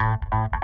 We done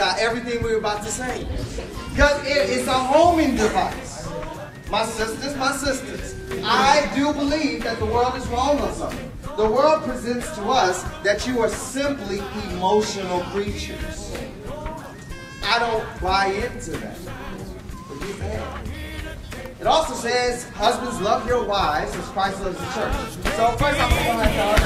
forgot everything we were about to say. Because it is a homing device. My sisters, my sisters, I do believe that the world is wrong on something. The world presents to us that you are simply emotional creatures. I don't buy into that. But you. It also says, husbands, love your wives as Christ loves the church. So first I'm going to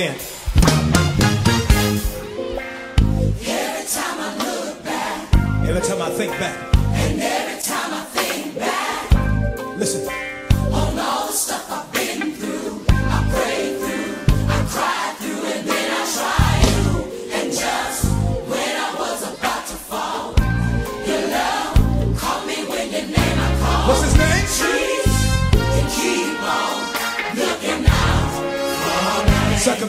Let's say it again. Every time I think back.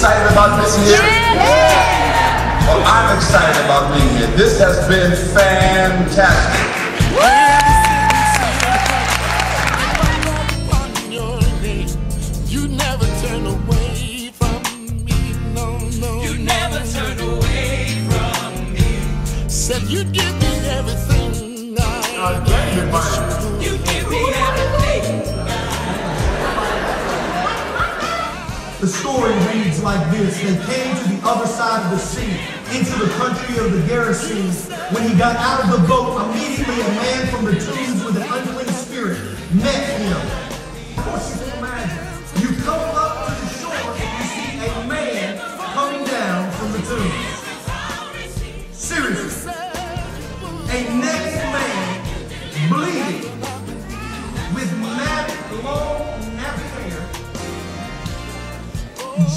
excited about this year? Well, I'm excited about being here. This has been fantastic. The story reads like this. They came to the other side of the sea, into the country of the Gerasenes. When he got out of the boat, immediately a man from the tombs with an unclean spirit met him.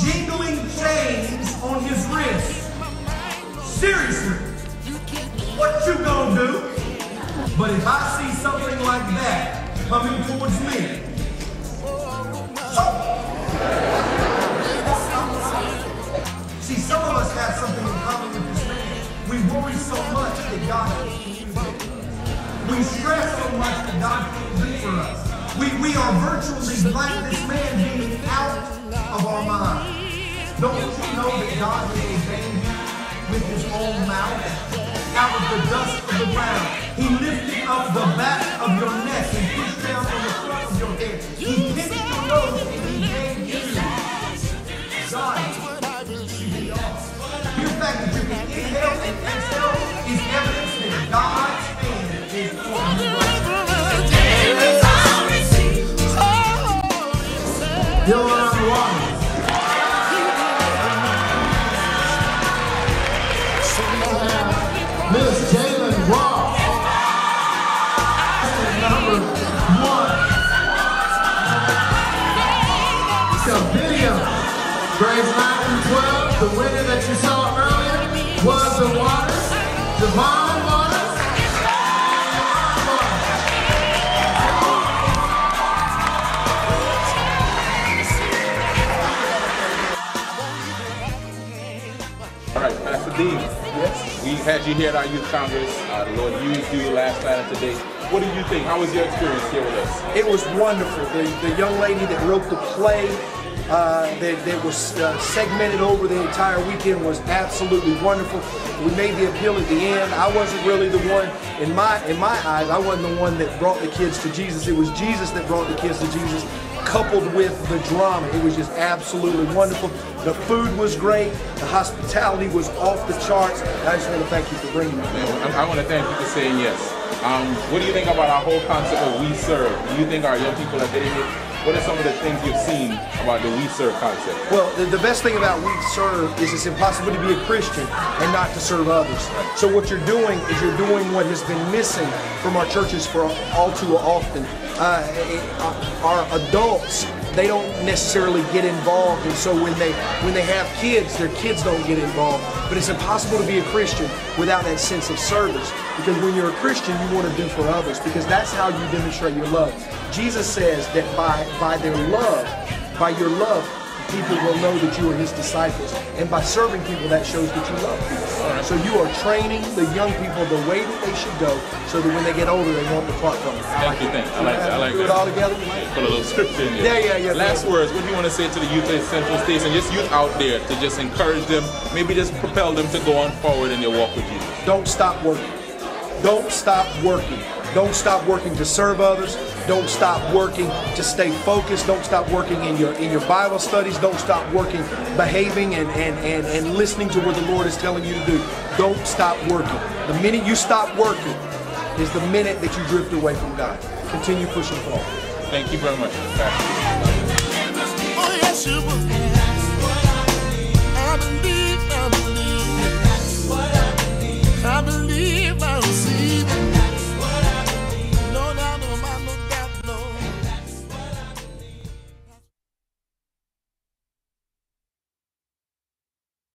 Jingling chains on his wrists. Seriously, what you gonna do? But if I see something like that coming towards me, see, some of us have something in common with this man. We worry so much that God. We stress so much that God can't do for us. We, we are virtually like the dust of the ground? He lifted up the back of your neck and pushed down on the front of your head. He picked your Ghost he gave you. God. Your fact that you can inhale and exhale is evidence that God's hand is on you. You're on water. The video, grades 9 through 12, the winner that you saw earlier was the Waters, Devon Waters. All right, Pastor Dean. Yes. We had you here at our youth congress. Uh, the Lord used you last night and today. What do you think? How was your experience here with us? It was wonderful. The, the young lady that wrote the play uh, that, that was uh, segmented over the entire weekend was absolutely wonderful. We made the appeal at the end. I wasn't really the one, in my in my eyes, I wasn't the one that brought the kids to Jesus. It was Jesus that brought the kids to Jesus, coupled with the drama. It was just absolutely wonderful. The food was great. The hospitality was off the charts. I just want to thank you for bringing me. I, I want to thank you for saying yes. Um, what do you think about our whole concept of wiiServe? Do you think our young people are getting it? What are some of the things you've seen about the wiiServe concept? Well, the, the best thing about we serve is it's impossible to be a Christian and not to serve others. So what you're doing is you're doing what has been missing from our churches for all too often. Uh, our adults they don't necessarily get involved, and so when they when they have kids, their kids don't get involved. But it's impossible to be a Christian without that sense of service. Because when you're a Christian, you want to do for others, because that's how you demonstrate your love. Jesus says that by by their love, by your love, people will know that you are his disciples. And by serving people, that shows that you love people. So you are training the young people the way that they should go so that when they get older, they won't depart from it. Thank you, thank you. I like that. I like Do that. it all together? Put a little scripture in there. Yeah, yeah, yeah. Last words. What do you want to say to the youth at Central States, just youth out there, to just encourage them, maybe just propel them to go on forward in their walk with Jesus? Don't stop working. Don't stop working. Don't stop working to serve others. Don't stop working to stay focused. Don't stop working in your in your Bible studies. Don't stop working, behaving and, and, and, and listening to what the Lord is telling you to do. Don't stop working. The minute you stop working is the minute that you drift away from God. Continue pushing forward. Thank you very much,